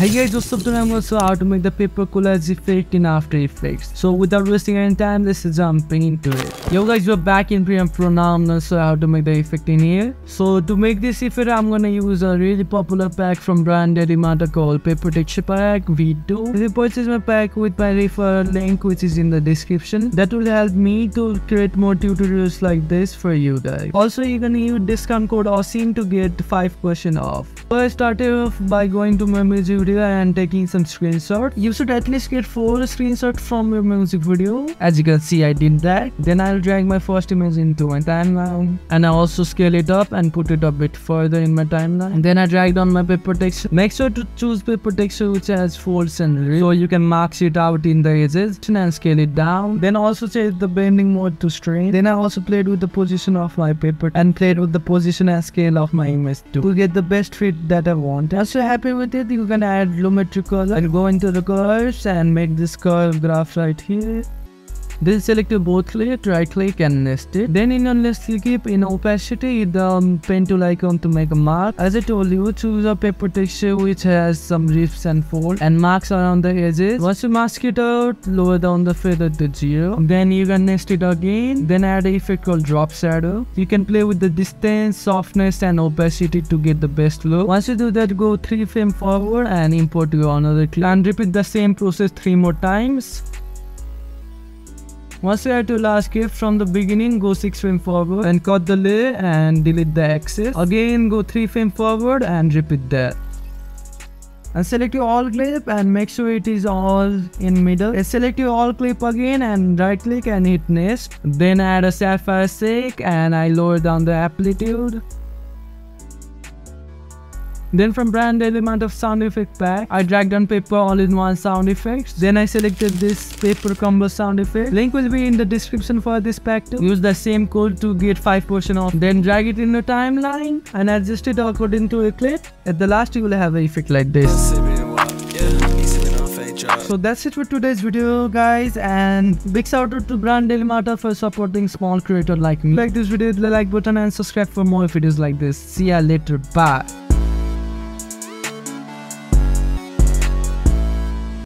Hey guys, what's up? Today I'm to how to make the paper collage effect in After Effects. So without wasting any time, let's jump into it. Yo guys, we're back in Premiere Pro now. I'm going to show how to make the effect in here. So to make this effect, I'm going to use a really popular pack from Bryan Delimata called Paper Texture Pack V2. If you purchase my pack with my referral link which is in the description, that will help me to create more tutorials like this for you guys. Also, you can use discount code ASIM to get 5% off. So I started off by going to my music video and taking some screenshots. You should at least get 4 screenshots from your music video. As you can see I did that. Then I'll drag my first image into my timeline and I also scale it up and put it a bit further in my timeline. And then I dragged on my paper texture. Make sure to choose paper texture which has folds and ribs so you can max it out in the edges and scale it down. Then also change the bending mode to straight. Then I also played with the position of my paper and played with the position and scale of my image too to get the best fit that I want. Once you're happy with it, you can add Lumetri color. I'll go into the curves and make this curve graph right here. Then select both click, right click and nest it. Then in your nest keep in opacity the um, pen tool icon to make a mark. As I told you, choose a paper texture which has some rips and folds and marks around the edges. Once you mask it out, lower down the feather to zero. Then you can nest it again. Then add a effect called drop shadow. You can play with the distance, softness and opacity to get the best look. Once you do that, go 3 frame forward and import your another clip and repeat the same process 3 more times. Once you add to last clip from the beginning, go 6 frame forward and cut the layer and delete the excess. Again, go 3 frame forward and repeat that. And select your all clip and make sure it is all in middle. And select your all clip again and right click and hit nest. Then add a sapphire shake and I lower down the amplitude. Then from Bryan Delimata's sound effect pack, I dragged on paper all-in-one sound effects. Then I selected this paper combo sound effect. Link will be in the description for this pack too. Use the same code to get 5% off. Then drag it in the timeline and adjust it according to a clip. At the last you will have an effect like this. So that's it for today's video guys and big shout out to Bryan Delimata for supporting small creator like me. Like this video, hit the like button and subscribe for more videos like this. See ya later. Bye.